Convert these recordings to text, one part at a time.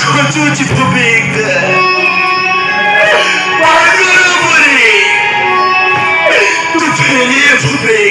Skočući quando Pa, guraburi! Tu penije pobjegde.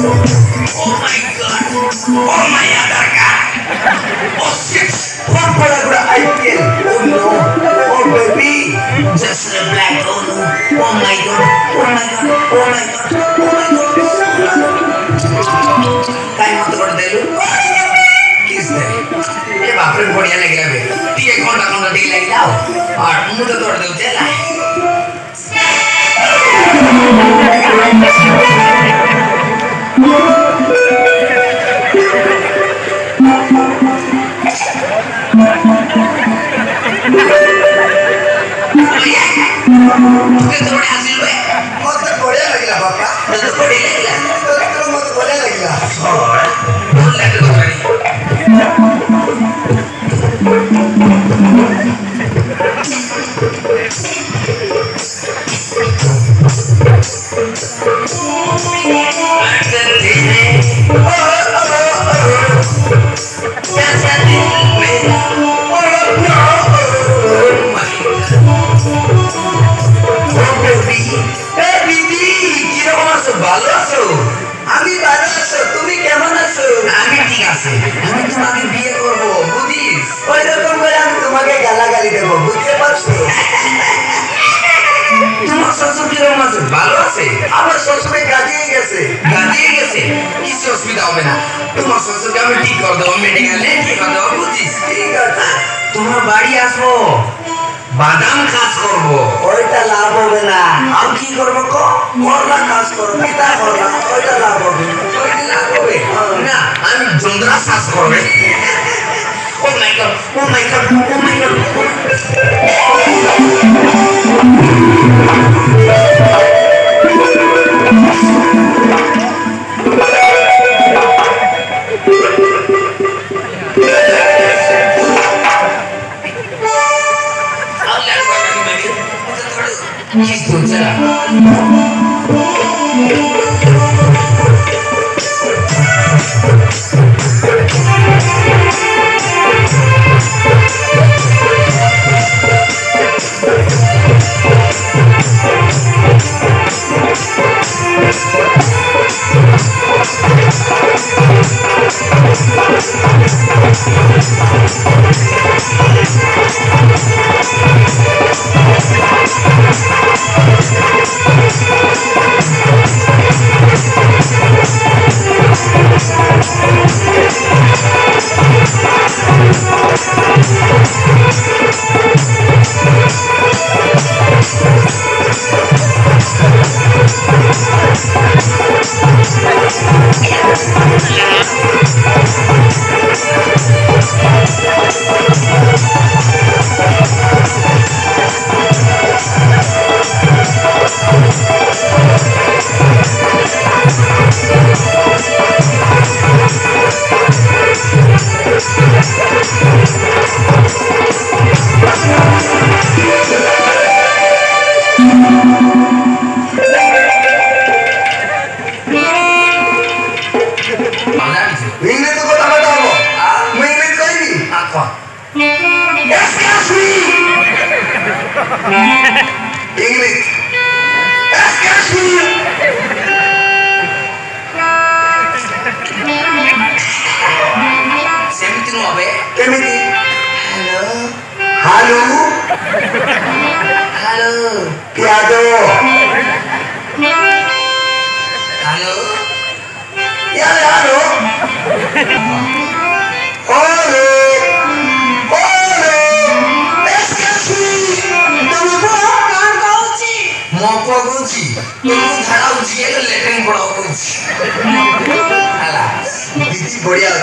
Oh my god. Oh my other god. Oh shit. What Palagura IPL? Oh no. Oh baby. Just a black. Oh no. Oh my god. Oh my god. Oh my god. Oh my god. কাই মতো করে দেলু kiss দে এ বাপরে বড়িয়া লাগিলা বে টিকে ঘণ্টা ঘণ্টা দিয়ে লাগিলাও আর মুটে তোড় দেউ তেলা कोण हसलो मग तर गोळ्या लागला बाबा नंतर कोणी लागला मग गोळ्या लागला गोड लागलं শ্বশুর কীরকম আছে। ভালো আছে। আমার শ্বশুরে কাজিয়ে গেছে। গাঁদিয়ে গেছে? কিসের অসুবিধা হবে না। তোমার শ্বশুরকে আমি ঠিক করে দেবো মেডিকেলে ঠিক করে দেবো বুঝিস? ঠিক আছে। তোমার বাড়ি আসব বাদাম কাজ করব। ওইটা লাভ হবে না। আর কি করব ক? করলা কাজ করো পিতা করলা ওইটা লাভ হবে। ওইটা লাভ হবে? না আমি জন্দ্রা শ্বাস করবে। ও my God oh my God oh my God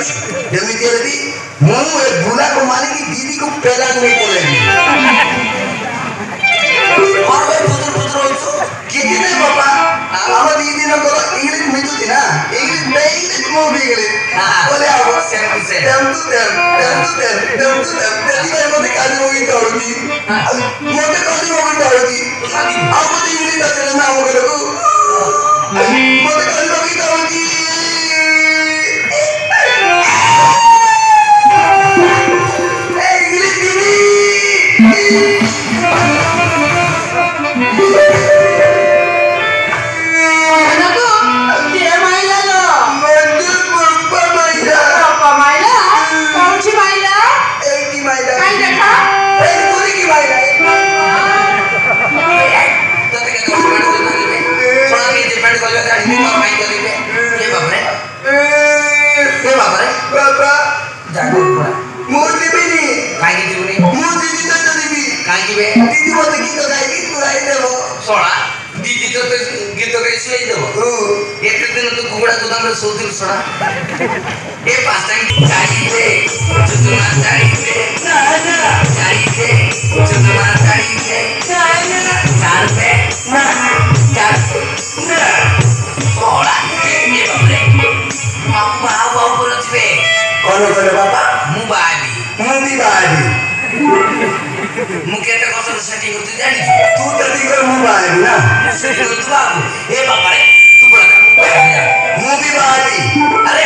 जमीती रहती मुंह एक भूला को मारेगी दीदी को पहला नहीं बोलेगी और वे पुत्र पुत्र होइसो कितने पापा अब दीदी ने बोला इंग्लिश में तो थी ना इंग्लिश में इंग्लिश मुंह भी इंग्लिश बोले आओ same to same same to same same to same same to same तेरी मैं मत काजी होगी तो होगी मोटे काजी होगी तो होगी अब मत इंग्लिश का चलना होगा लोगों मत काजी होगी तो होगी Yeah. हो यत्रो दिन तू कुकडा गोदामले सोधिल सोडा ए पास्तान चाहिए चुनमा चाहिए ना ना चाहिए चुनमा चाहिए ना ना चार पे ना चार ना थोड़ा ये बमले मम्मा बाबा बोलत पे कोन कोन बाबा मुबादी मुबादी মুখে একটা কথা সেটিং করতে জানি তুই তো ঠিক করে মুখ বাড়াবি না। সেটিং করতে পারব এ বাবারে তুই আবে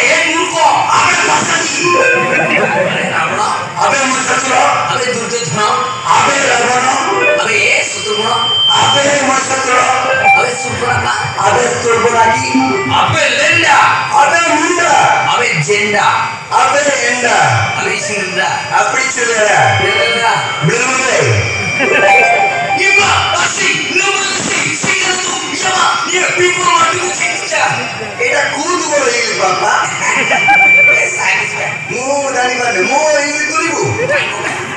আবে আবে আবে சுகுணா அதே மாசத்துல அவை சுகுணா அதே துர்குணாக்கி அவை லெண்டா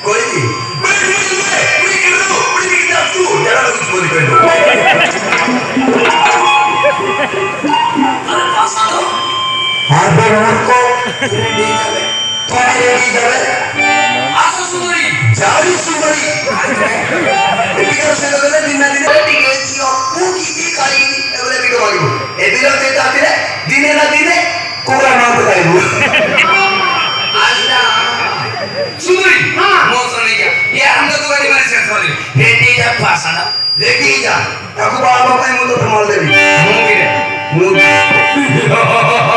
Goiti. What do you do? What do you do? What do you do? What do you do? Yara lagi cuma dikendo. Ada pasal tu. Harga nurko ini di jalan. Kena dia di jalan. Asal sumuri, jari sumuri. Ini kalau saya kata ni nanti ni. Kalau tiga siok, kuki di kali ini. Eboleh video lagi. Ebilah kita tidak. Dini nanti ni. Kurang mampu lagi. Asyik. सुंदरी हां मौसम नहीं क्या ये हम तो तुम्हारी मारी से सॉरी हेटी जा फासना लेके जा तब बाबा भाई मुंह तो फमाल दे मुंह गिरे मुंह